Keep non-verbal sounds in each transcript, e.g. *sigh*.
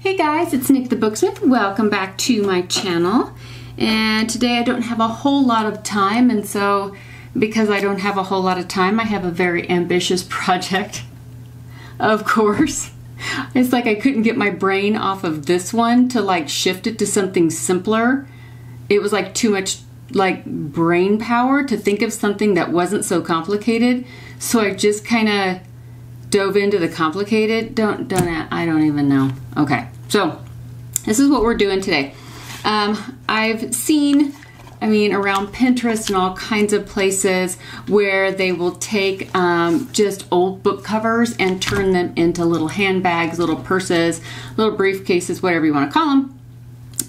Hey guys, it's Nik the Booksmith. Welcome back to my channel. And today I don't have a whole lot of time and so because I don't have a whole lot of time, I have a very ambitious *laughs* project. Of course. It's like I couldn't get my brain off of this one to like shift it to something simpler. It was like too much like brain power to think of something that wasn't so complicated. So I just kind of dove into the complicated. Don't don't I don't even know. Okay, so this is what we're doing today. Um, I've seen, I mean, around Pinterest and all kinds of places where they will take um, just old book covers and turn them into little handbags, little purses, little briefcases, whatever you want to call them.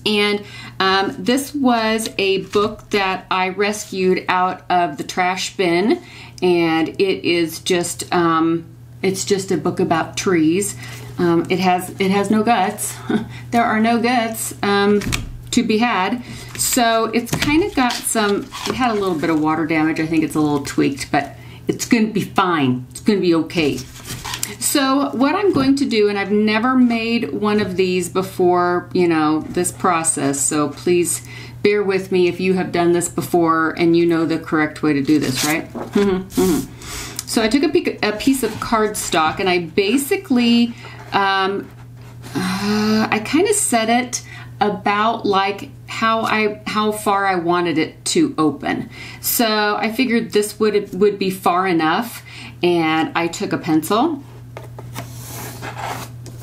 And um, this was a book that I rescued out of the trash bin, and it is just um, it's just a book about trees. Um, it has it has no guts. *laughs* there are no guts um, to be had. So it's kind of got some. It had a little bit of water damage. I think it's a little tweaked, but it's going to be fine. It's going to be okay. So what I'm going to do, and I've never made one of these before, you know, this process. So please bear with me if you have done this before and you know the correct way to do this, right? So I took a, piece of cardstock and I basically, um, uh, I kind of set it about like how I how far I wanted it to open. So I figured this would would be far enough, and I took a pencil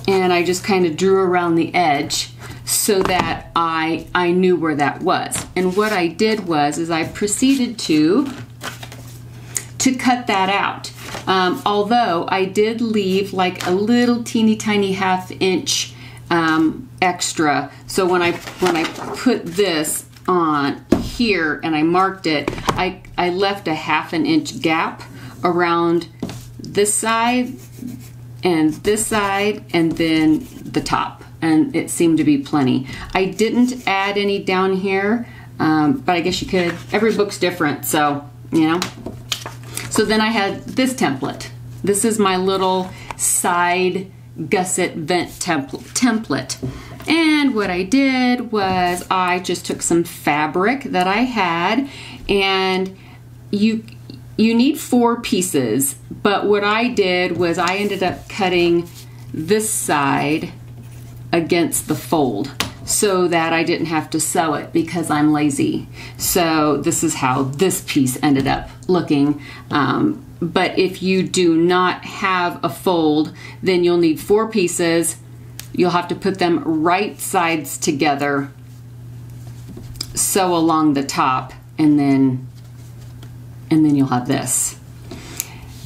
and I just kind of drew around the edge so that I I knew where that was. And what I did was is I proceeded to to cut that out. Um, although I did leave like a little teeny tiny half inch um, extra. So when I when I put this on here and I marked it, I, I left a half an inch gap around this side and this side and then the top and it seemed to be plenty. I didn't add any down here, um, but I guess you could. Every book's different, so, you know. So then I had this template. This is my little side gusset vent template. And what I did was I just took some fabric that I had and you you need four pieces, but what I did was I ended up cutting this side against the fold so that I didn't have to sew it because I'm lazy. So this is how this piece ended up looking. Um, but if you do not have a fold, then you'll need four pieces. You'll have to put them right sides together, sew along the top, and then and then you'll have this.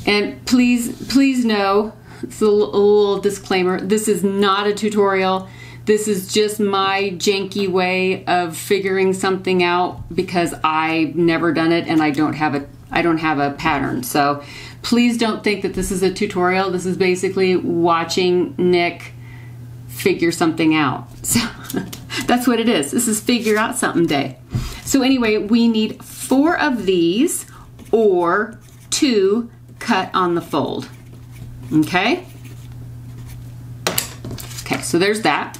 And please, please know, it's a little disclaimer, this is not a tutorial. This is just my janky way of figuring something out because I've never done it and I don't have a I don't have a pattern. So please don't think that this is a tutorial. This is basically watching Nik figure something out. *laughs* So that's what it is. This is figure out something day. So anyway, we need four of these or two cut on the fold. Okay? Okay, so there's that.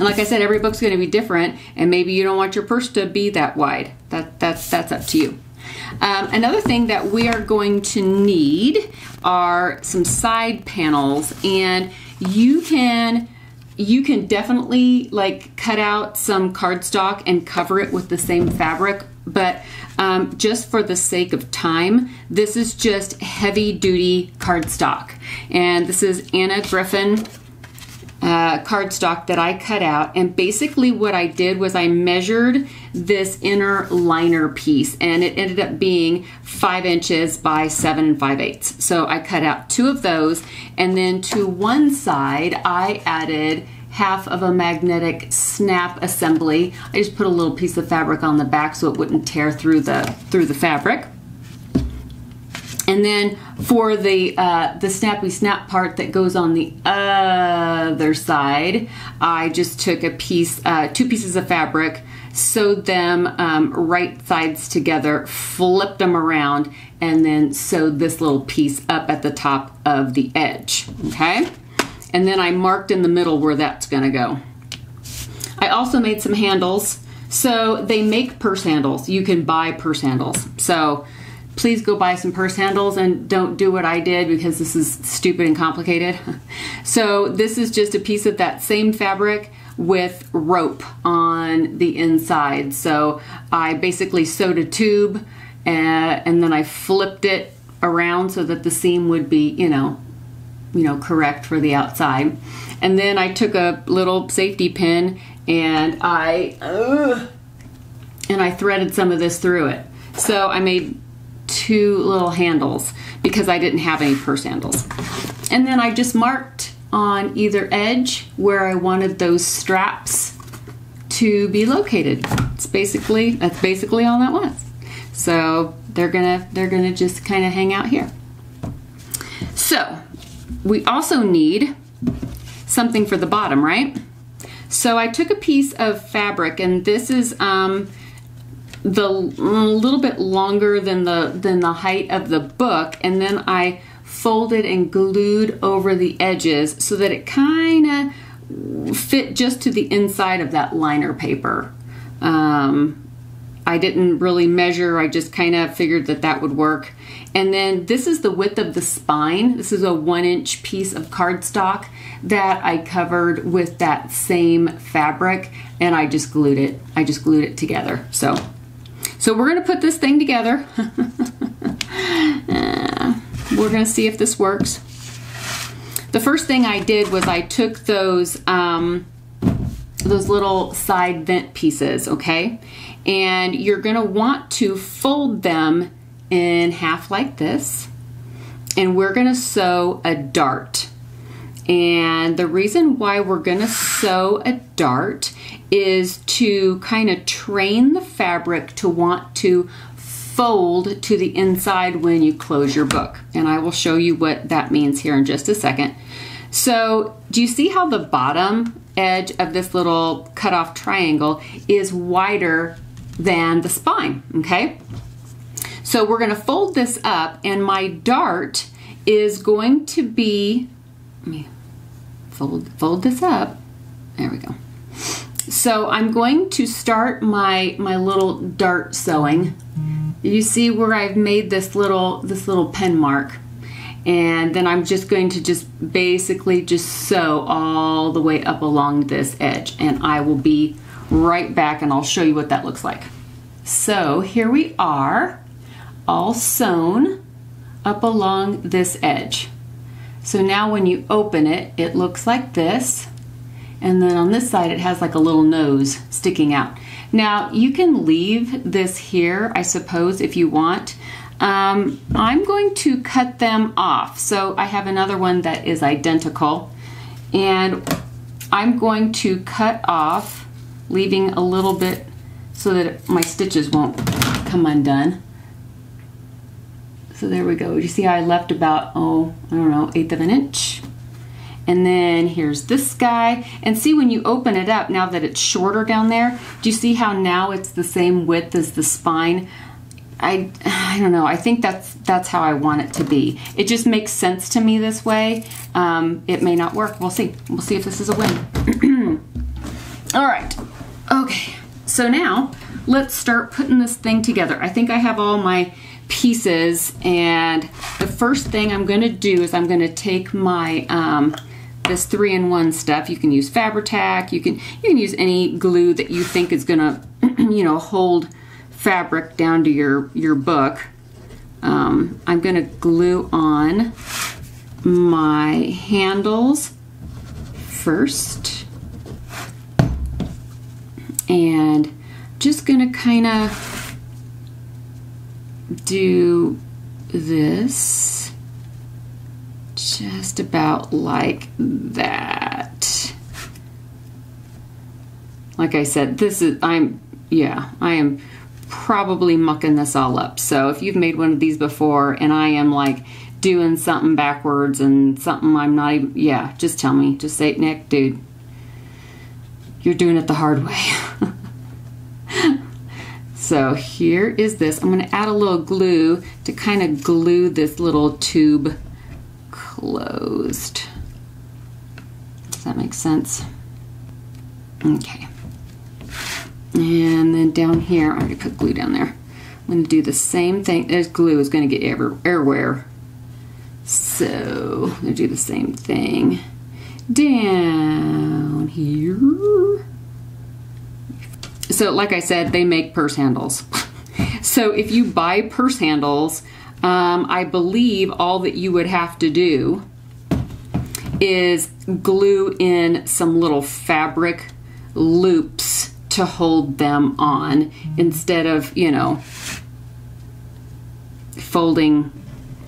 And like I said, every book's going to be different, and maybe you don't want your purse to be that wide. That, that's, that's up to you. Um, another thing that we are going to need are some side panels, and you can you can definitely like cut out some cardstock and cover it with the same fabric but um, just for the sake of time this is just heavy duty cardstock and this is Anna Griffin uh, cardstock that I cut out. And basically what I did was I measured this inner liner piece and it ended up being five inches by seven and five eighths. So I cut out two of those and then to one side I added half of a magnetic snap assembly. I just put a little piece of fabric on the back so it wouldn't tear through the through the fabric and then for the uh, the snappy snap part that goes on the other side, I just took a piece, uh, two pieces of fabric, sewed them um, right sides together, flipped them around, and then sewed this little piece up at the top of the edge. Okay. and then I marked in the middle where that's going to go. I also made some handles. So they make purse handles. You can buy purse handles. So please go buy some purse handles and don't do what I did because this is stupid and complicated. *laughs* So this is just a piece of that same fabric with rope on the inside. So I basically sewed a tube and, and then I flipped it around so that the seam would be, you know, you know, correct for the outside. And then I took a little safety pin and I uh, and I threaded some of this through it. So I made two little handles because I didn't have any purse handles. And then I just marked on either edge where I wanted those straps to be located. It's basically that's basically all that was. So they're gonna they're gonna just kind of hang out here. So we also need something for the bottom, right? So I took a piece of fabric, and this is um, the a little bit longer than the than the height of the book, and then I folded and glued over the edges so that it kind of fit just to the inside of that liner paper. Um, I didn't really measure, I just kind of figured that that would work. And then this is the width of the spine. This is a one inch piece of cardstock that I covered with that same fabric and I just glued it. I just glued it together. So, so we're gonna put this thing together. *laughs* uh, we're gonna see if this works. The first thing I did was I took those um, those little side vent pieces, okay? And you're gonna want to fold them in half like this. And we're gonna sew a dart. And the reason why we're gonna sew a dart is to kind of train the fabric to want to fold to the inside when you close your book. And I will show you what that means here in just a second. So do you see how the bottom edge of this little cut off triangle is wider than the spine, okay? So we're gonna fold this up and my dart is going to be, let me fold, fold this up. There we go. So I'm going to start my, my little dart sewing. You see where I've made this little, this little pen mark and then I'm just going to just basically just sew all the way up along this edge and I will be right back and I'll show you what that looks like. So here we are all sewn up along this edge. So now when you open it, it looks like this. And then on this side, it has like a little nose sticking out. Now you can leave this here, I suppose, if you want. Um, I'm going to cut them off. So I have another one that is identical and I'm going to cut off, leaving a little bit so that my stitches won't come undone. So there we go. You see I left about, oh, I don't know, eighth of an inch. And then here's this guy. And see when you open it up, now that it's shorter down there, do you see how now it's the same width as the spine? I, I don't know. I think that's that's how I want it to be. It just makes sense to me this way. Um, it may not work. We'll see. We'll see if this is a win. *clears throat* All right. Okay. So now let's start putting this thing together. I think I have all my pieces, and the first thing I'm going to do is I'm going to take my um, this three-in-one stuff. You can use Fabri-Tac. You can you can use any glue that you think is going to *clears throat* you know hold fabric down to your, your book. Um, I'm going to glue on my handles first. And just going to kind of do this just about like that. Like I said, this is, I'm, yeah, I am probably mucking this all up. So if you've made one of these before and I am like doing something backwards and something I'm not even, yeah, just tell me. Just say, Nik, dude, you're doing it the hard way. *laughs* so here is this. I'm going to add a little glue to kind of glue this little tube closed. Does that make sense? Okay. And then down here, I already put glue down there. I'm going to do the same thing. There's glue is going to get every, everywhere. So I'm going to do the same thing down here. So like I said, they make purse handles. *laughs* so if you buy purse handles, um, I believe all that you would have to do is glue in some little fabric loops to hold them on instead of, you know, folding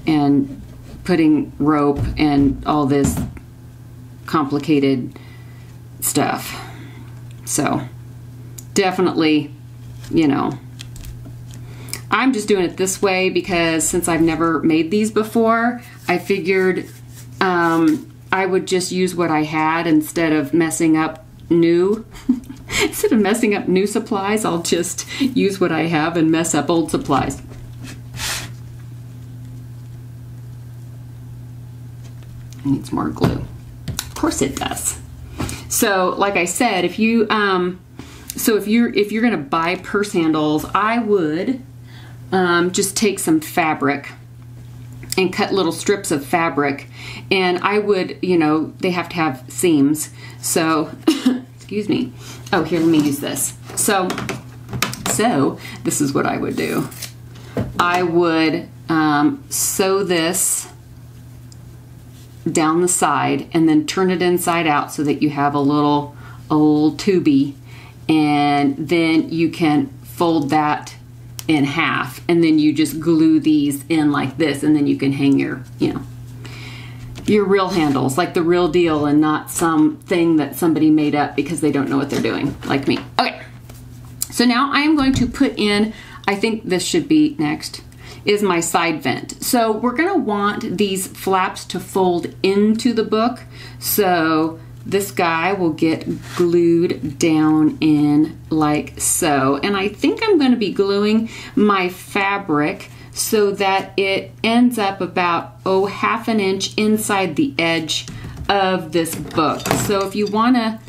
and putting rope and all this complicated stuff. So, definitely, you know, I'm just doing it this way because since I've never made these before, I figured um, I would just use what I had instead of messing up new. *laughs* instead of messing up new supplies, I'll just use what I have and mess up old supplies. needs more glue. Of course it does. So, like I said, if you um, so if you're if you're gonna buy purse handles, I would um, just take some fabric and cut little strips of fabric, and I would you know they have to have seams. So, *coughs* excuse me. Oh, here, let me use this. So, so this is what I would do. I would um, sew this down the side and then turn it inside out so that you have a little old tubey and then you can fold that in half and then you just glue these in like this and then you can hang your you know your real handles like the real deal and not some thing that somebody made up because they don't know what they're doing like me okay so now I am going to put in I think this should be next is my side vent. So we're gonna want these flaps to fold into the book. So this guy will get glued down in like so. And I think I'm gonna be gluing my fabric so that it ends up about, oh, half an inch inside the edge of this book. So if you wanna,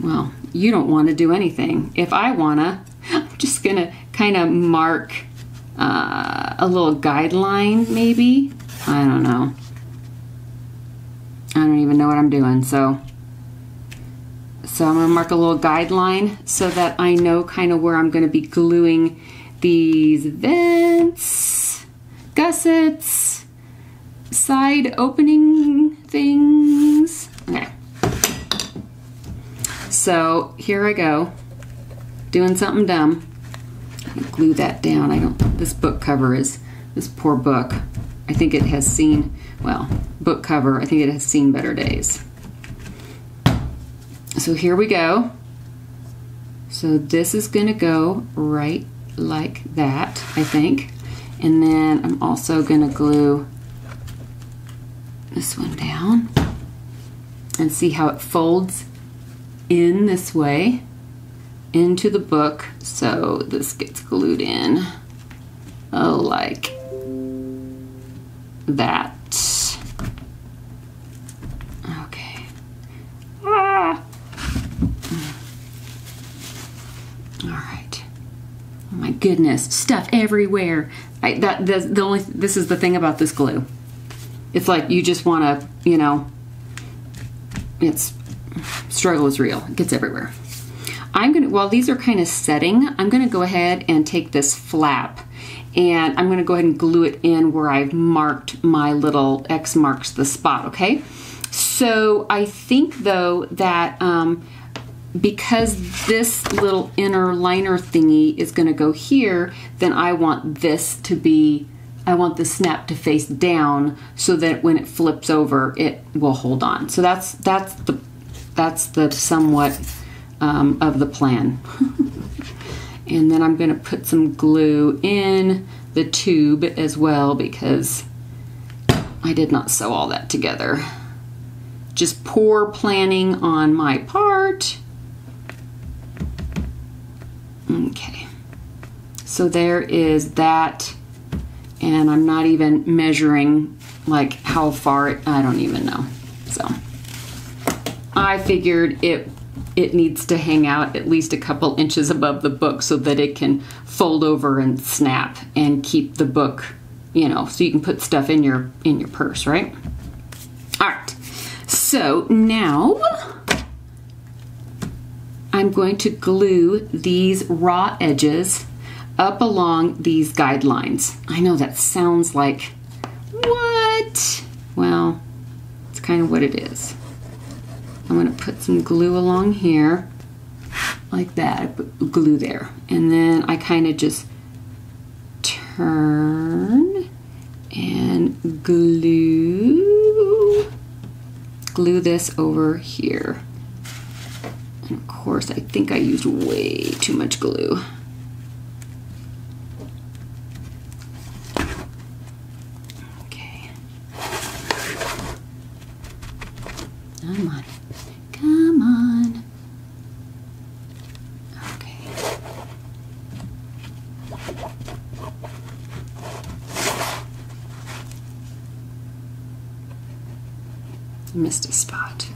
well, you don't wanna do anything. If I wanna, *laughs* I'm just gonna kind of mark uh, a little guideline maybe. I don't know. I don't even know what I'm doing. So, so I'm gonna mark a little guideline so that I know kind of where I'm gonna be gluing these vents, gussets, side opening things. Okay. So here I go, doing something dumb glue that down. I don't, this book cover is, this poor book, I think it has seen, well, book cover, I think it has seen better days. So here we go. So this is gonna go right like that, I think. And then I'm also gonna glue this one down and see how it folds in this way into the book so this gets glued in oh, like that. Okay. Ah. All right. Oh my goodness, stuff everywhere. I, that the, the only this is the thing about this glue. It's like you just want to, you know, it's struggle is real. It gets everywhere. I'm gonna, while these are kind of setting, I'm gonna go ahead and take this flap and I'm gonna go ahead and glue it in where I've marked my little X marks the spot, okay? So I think though that um, because this little inner liner thingy is gonna go here, then I want this to be, I want the snap to face down so that when it flips over, it will hold on. So that's, that's the, that's the somewhat um, of the plan. *laughs* and then I'm going to put some glue in the tube as well because I did not sew all that together. Just poor planning on my part. Okay, so there is that, and I'm not even measuring like how far it, I don't even know. So, I figured it it needs to hang out at least a couple inches above the book so that it can fold over and snap and keep the book, you know, so you can put stuff in your in your purse, right? All right. So now I'm going to glue these raw edges up along these guidelines. I know that sounds like, what? Well, it's kind of what it is. I'm going to put some glue along here, like that. Glue there. And then I kind of just turn and glue, glue this over here. And of course, I think I used way too much glue. Okay. Come on. Come on. Okay. I missed a spot.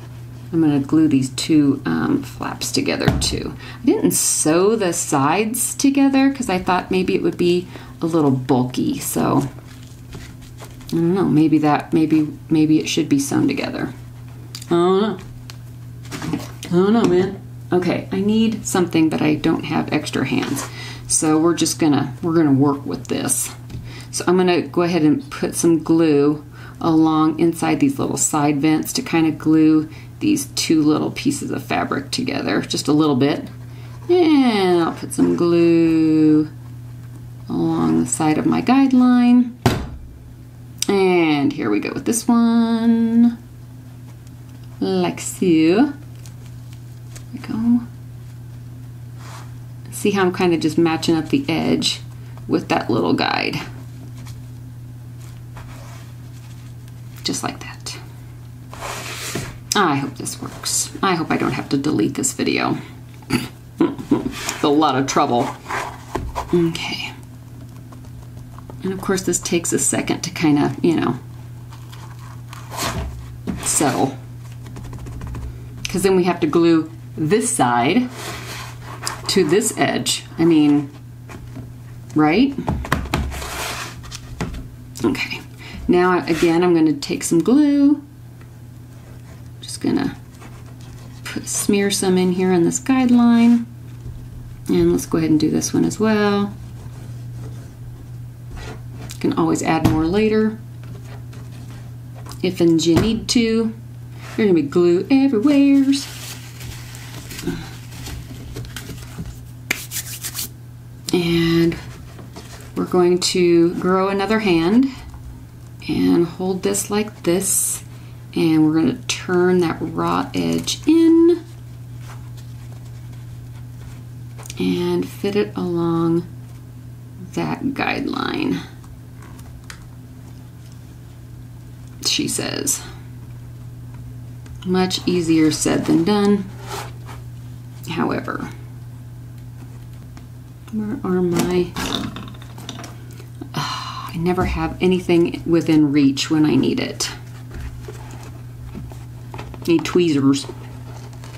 I'm going to glue these two um, flaps together too. I didn't sew the sides together because I thought maybe it would be a little bulky. So I don't know. Maybe that. Maybe maybe it should be sewn together. I don't know. I don't know, man. Okay, I need something but I don't have extra hands. So we're just gonna we're gonna work with this. So I'm gonna go ahead and put some glue along inside these little side vents to kind of glue these two little pieces of fabric together just a little bit. And I'll put some glue along the side of my guideline. And here we go with this one. Like so. We go. See how I'm kind of just matching up the edge with that little guide. Just like that. I hope this works. I hope I don't have to delete this video. it's a lot of trouble. Okay. And of course this takes a second to kind of, you know, settle. Because then we have to glue this side to this edge. I mean, right? Okay. Now, again, I'm going to take some glue. To put, smear some in here on this guideline. And let's go ahead and do this one as well. You can always add more later if and you need to. There's gonna be glue everywhere. And we're going to grow another hand and hold this like this. And we're gonna turn that raw edge in and fit it along that guideline. She says. Much easier said than done. However, where are my. Oh, I never have anything within reach when I need it. Need tweezers.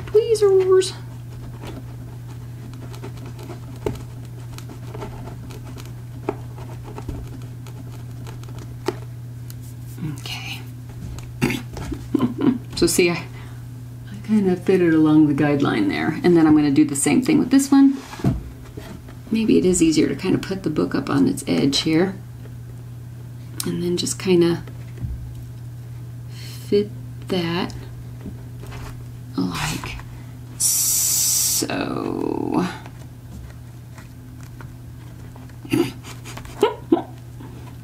Tweezers. Okay. *coughs* so see, I, I kind of fit it along the guideline there. And then I'm going to do the same thing with this one. Maybe it is easier to kind of put the book up on its edge here. And then just kind of fit that like so.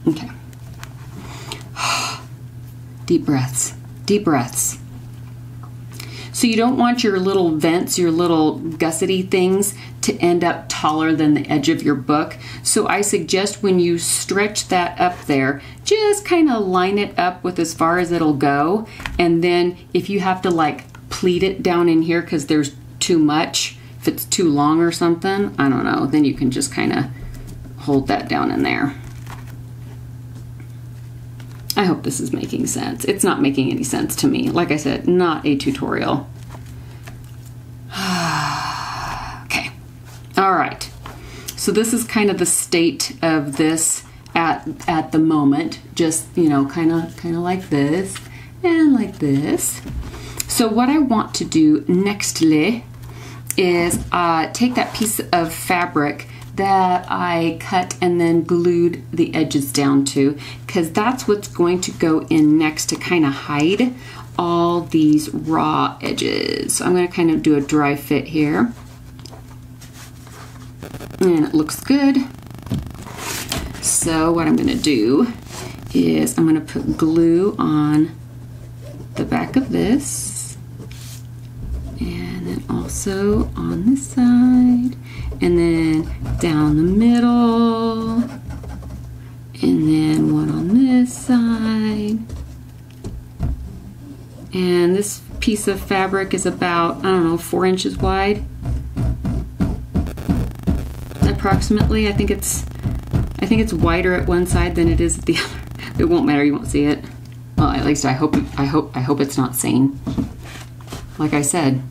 okay. Deep breaths. Deep breaths. So you don't want your little vents, your little gussety things to end up taller than the edge of your book. So I suggest when you stretch that up there, just kind of line it up with as far as it'll go. And then if you have to like pleat it down in here because there's too much, if it's too long or something, I don't know, then you can just kind of hold that down in there. I hope this is making sense. It's not making any sense to me. Like I said, not a tutorial. *sighs* okay. All right. So this is kind of the state of this at at the moment. Just, you know, kind of kind of like this and like this. So what I want to do nextly is uh, take that piece of fabric that I cut and then glued the edges down to because that's what's going to go in next to kind of hide all these raw edges. So I'm going to kind of do a dry fit here. And it looks good. So what I'm going to do is I'm going to put glue on the back of this and then also on this side and then down the middle. And then one on this side. And this piece of fabric is about I don't know four inches wide. Approximately I think it's I think it's wider at one side than it is at the *laughs* other. It won't matter you won't see it. Well at least I hope I hope I hope it's not seen. Like I said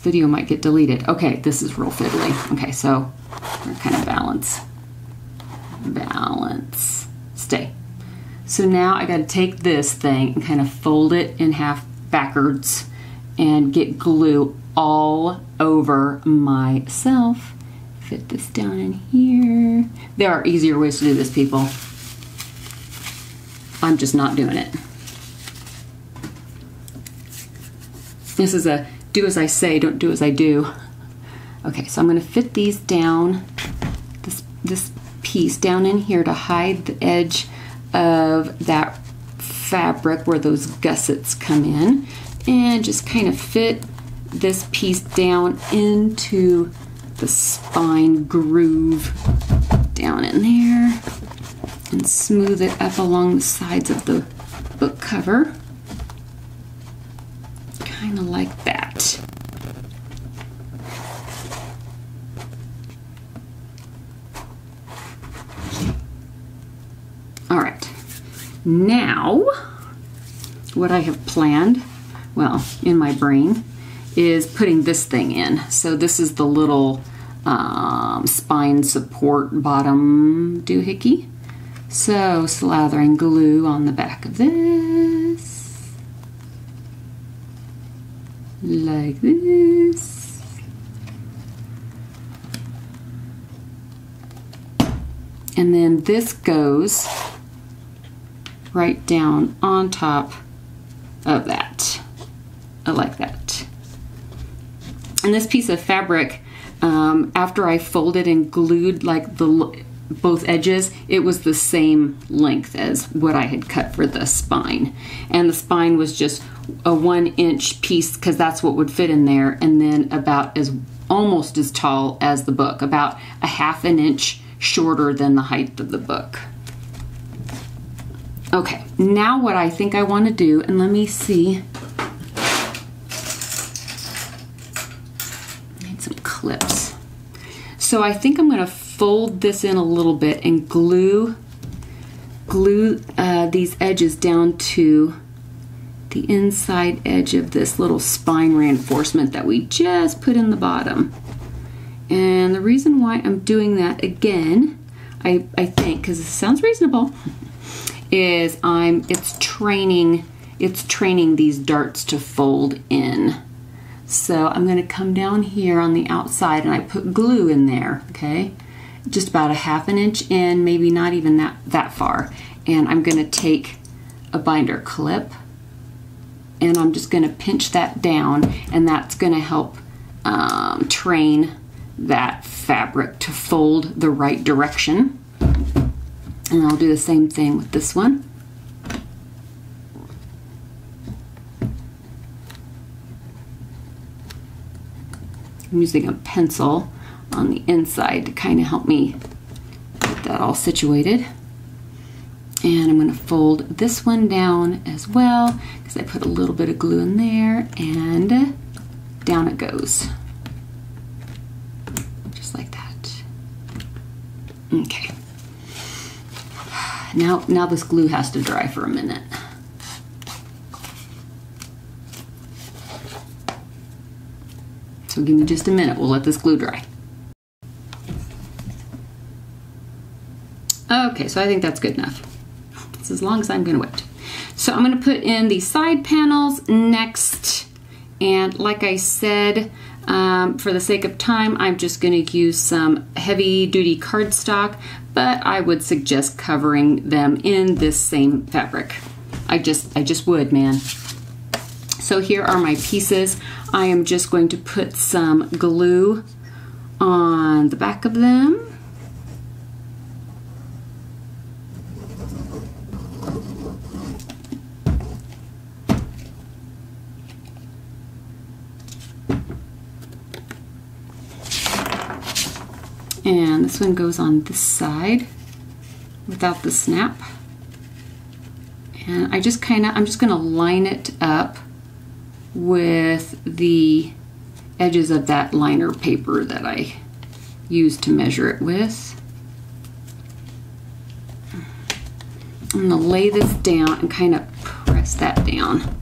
video might get deleted. Okay, this is real fiddly. Okay, so we're kind of balance. Balance. Stay. So now I got to take this thing and kind of fold it in half backwards and get glue all over myself. Fit this down in here. There are easier ways to do this, people. I'm just not doing it. This is a do as I say, don't do as I do. Okay, so I'm going to fit these down, this, this piece down in here to hide the edge of that fabric where those gussets come in and just kind of fit this piece down into the spine groove down in there and smooth it up along the sides of the book cover kind of like that. All right, now what I have planned, well, in my brain, is putting this thing in. So this is the little um, spine support bottom doohickey. So slathering glue on the back of this. like this. And then this goes right down on top of that. I like that. And this piece of fabric, um, after I folded and glued like the both edges, it was the same length as what I had cut for the spine. And the spine was just a one inch piece because that's what would fit in there and then about as almost as tall as the book about a half an inch shorter than the height of the book okay now what I think I want to do and let me see I need some clips so I think I'm going to fold this in a little bit and glue glue uh, these edges down to the inside edge of this little spine reinforcement that we just put in the bottom. And the reason why I'm doing that again, I, I think, because it sounds reasonable, is I'm it's training it's training these darts to fold in. So I'm going to come down here on the outside and I put glue in there, okay? Just about a half an inch in, maybe not even that, that far. And I'm going to take a binder clip and I'm just going to pinch that down and that's going to help um, train that fabric to fold the right direction. And I'll do the same thing with this one. I'm using a pencil on the inside to kind of help me get that all situated. And I'm going to fold this one down as well because I put a little bit of glue in there and down it goes. Just like that. Okay. Now, now this glue has to dry for a minute. So give me just a minute. We'll let this glue dry. Okay, so I think that's good enough. It's as long as I'm gonna wait. So I'm gonna put in the side panels next. And like I said, um, for the sake of time, I'm just gonna use some heavy duty cardstock, but I would suggest covering them in this same fabric. I just, I just would, man. So here are my pieces. I am just going to put some glue on the back of them. And one goes on this side without the snap. And I just kind of, I'm just going to line it up with the edges of that liner paper that I used to measure it with. I'm going to lay this down and kind of press that down.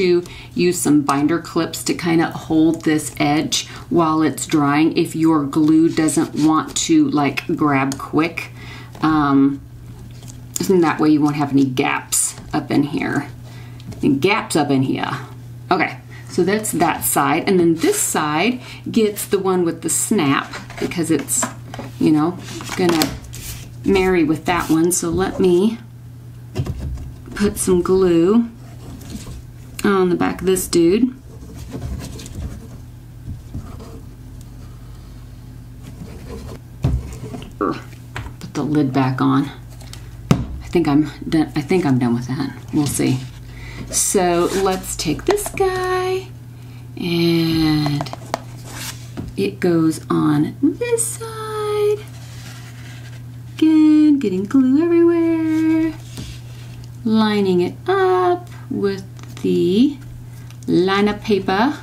To use some binder clips to kind of hold this edge while it's drying if your glue doesn't want to like grab quick. Um, and that way you won't have any gaps up in here. And gaps up in here. Okay, so that's that side. And then this side gets the one with the snap because it's, you know, gonna marry with that one. So let me put some glue on the back of this dude. Put the lid back on. I think I'm done. I think I'm done with that. We'll see. So let's take this guy and it goes on this side. Again, getting glue everywhere lining it up with the liner paper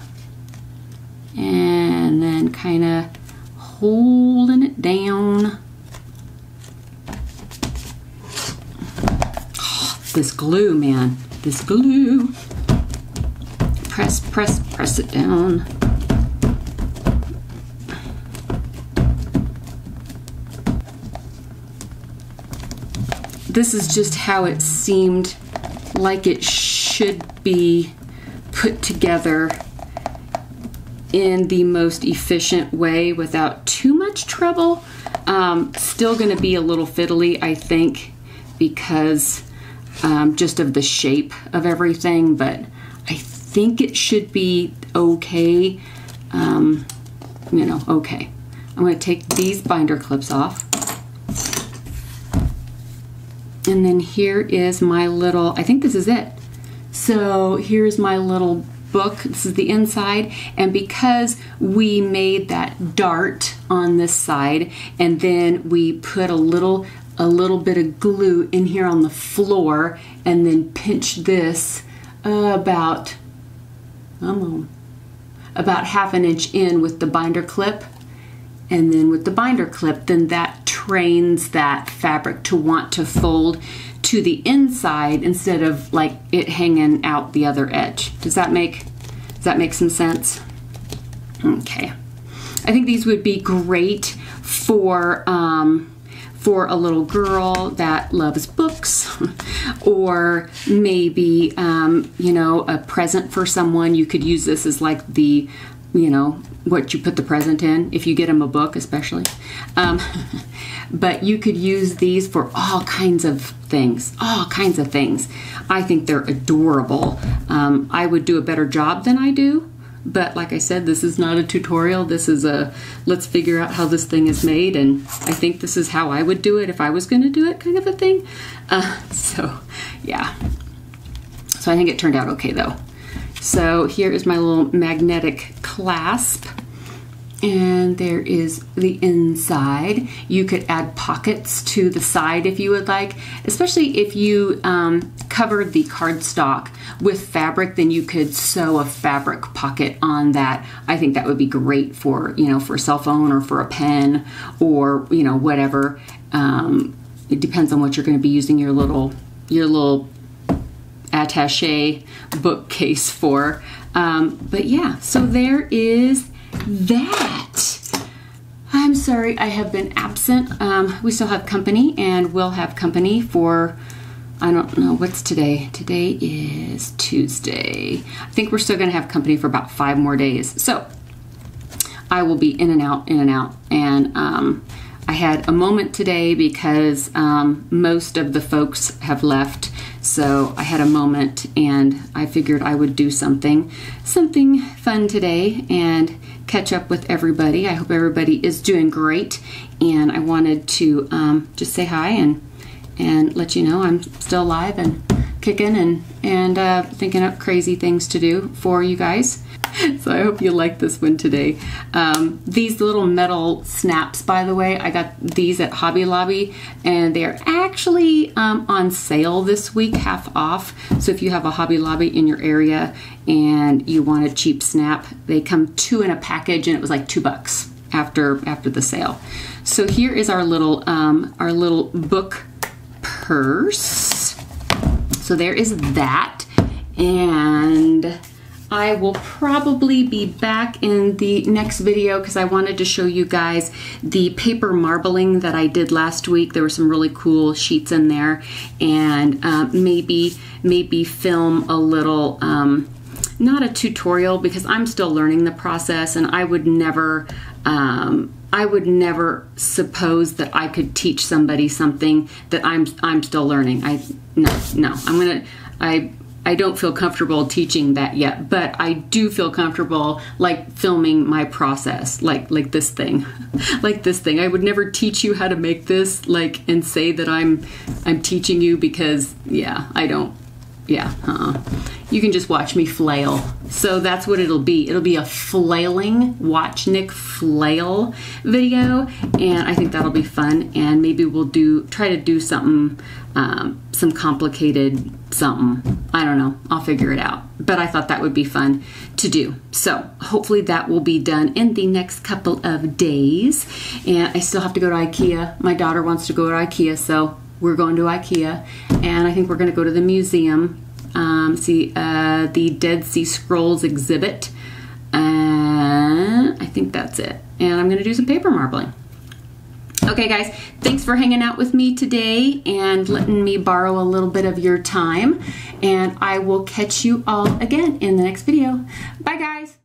and then kind of holding it down. *sighs* This glue, man, this glue. Press, press, press it down. this is just how it seemed like it should be put together in the most efficient way without too much trouble. Um, still going to be a little fiddly, I think, because um, just of the shape of everything, but I think it should be okay. Um, you know, okay. I'm going to take these binder clips off. And then here is my little, I think this is it. So here's my little book. This is the inside. And because we made that dart on this side and then we put a little a little bit of glue in here on the floor and then pinch this about um, about half an inch in with the binder clip and then with the binder clip then that trains that fabric to want to fold to the inside instead of like it hanging out the other edge. Does that make does that make some sense? Okay. I think these would be great for um, for a little girl that loves books *laughs* or maybe um, you know a present for someone you could use this as like the you know what you put the present in if you get them a book especially. Um, *laughs* but you could use these for all kinds of things all kinds of things. I think they're adorable. Um, i would do a better job than i do but like i said this is not a tutorial. This is a let's figure out how this thing is made and i think this is how i would do it if i was going to do it kind of a thing. Uh, *laughs* so yeah. So i think it turned out okay though so here is my little magnetic clasp. and there is the inside. You could add pockets to the side if you would like, especially if you um, covered the cardstock with fabric, then you could sew a fabric pocket on that. I think that would be great for, you know, for a cell phone or for a pen or, you know, whatever. Um, it depends on what you're going to be using your little, your little attache bookcase for. Um, but yeah, so there is that. I'm sorry, I have been absent. Um, we still have company, and we'll have company for, I don't know, what's today? Today is Tuesday. I think we're still going to have company for about five more days. So I will be in and out, in and out. And um, I had a moment today because um, most of the folks have left. So I had a moment and I figured I would do something, something fun today and catch up with everybody. I hope everybody is doing great, and I wanted to um, just say hi and and let you know I'm still alive and kicking and and uh, thinking up crazy things to do for you guys. *laughs* So I hope you like this one today. Um, these little metal snaps, by the way, I got these at Hobby Lobby, and they are actually um, on sale this week, half off. So if you have a Hobby Lobby in your area and you want a cheap snap, they come two in a package, and it was like two bucks after after the sale. So here is our little um, our little book purse. So there is that. And I will probably be back in the next video because I wanted to show you guys the paper marbling that I did last week. There were some really cool sheets in there and uh, maybe maybe film a little um, not a tutorial because I'm still learning the process and I would never um, I would never suppose that I could teach somebody something that I'm I'm still learning. I no no I'm gonna I I don't feel comfortable teaching that yet, but I do feel comfortable like filming my process, like like this thing, *laughs* like this thing. I would never teach you how to make this, like and say that I'm I'm teaching you because yeah I don't yeah, uh-uh. You can just watch me flail. So that's what it'll be. It'll be a flailing, watch Nik flail video, and I think that'll be fun. And maybe we'll do try to do something, um, some complicated something. I don't know. I'll figure it out. But I thought that would be fun to do. So hopefully that will be done in the next couple of days. And I still have to go to IKEA. My daughter wants to go to IKEA, so we're going to IKEA, and I think we're going to go to the museum, um, see uh, the Dead Sea Scrolls exhibit. And I think that's it. And I'm going to do some paper marbling. Okay, guys, thanks for hanging out with me today and letting me borrow a little bit of your time. And I will catch you all again in the next video. Bye, guys.